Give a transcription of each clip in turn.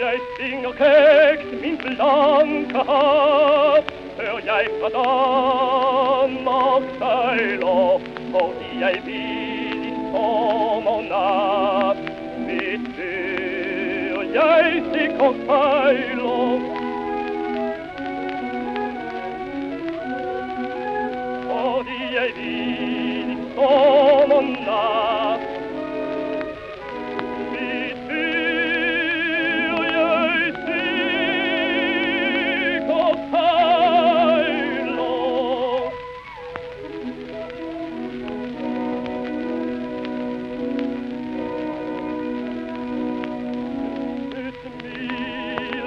Jeg synger kekt min blanke hand. ai fatto mo o di ai bi di to mo na mi o jai si con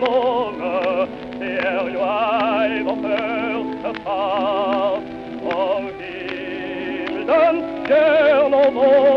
många ser ju ej vår första far. Och